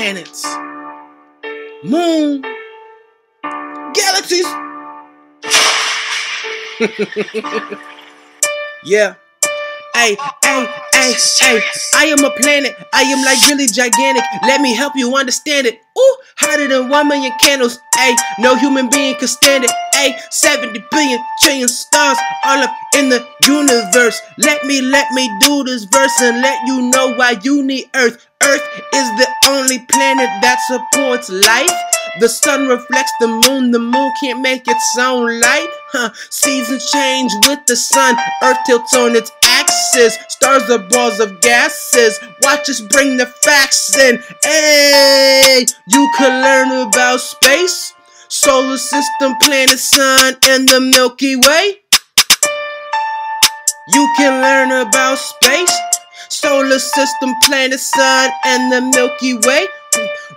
planets, moon, galaxies. yeah. Hey, hey, hey, hey. I am a planet. I am like really gigantic. Let me help you understand it. Ooh, hotter than one million candles. Hey, no human being can stand it. Hey, 70 billion trillion stars all up in the universe. Let me, let me do this verse and let you know why you need Earth. Earth is the only planet that supports life. The sun reflects the moon, the moon can't make its own light. Huh. Seasons change with the sun, Earth tilts on its axis. Stars are balls of gases. Watch us bring the facts in. Hey, you can learn about space, solar system, planet, sun, and the Milky Way. You can learn about space, solar system, planet, sun, and the Milky Way.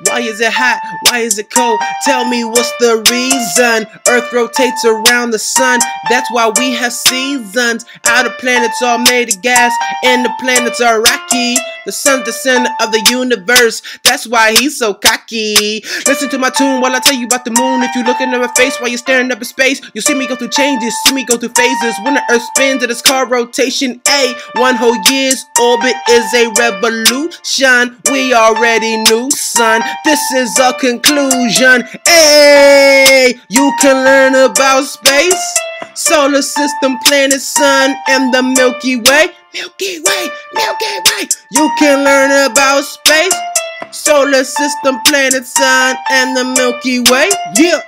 Why is it hot? Why is it cold? Tell me what's the reason? Earth rotates around the sun. That's why we have seasons. Outer planets are made of gas, and the planets are rocky. The sun's the center of the universe. That's why he's so cocky. Listen to my tune while I tell you about the moon. If you look into my face while you're staring up in space, you'll see me go through changes, see me go through phases. When the earth spins, it is called rotation. A one whole year's orbit is a revolution. We already knew, son. This is a conclusion. Hey, you can learn about space, solar system, planet, sun, and the Milky Way. Milky Way, Milky Way. You can learn about space, solar system, planet, sun, and the Milky Way. Yeah.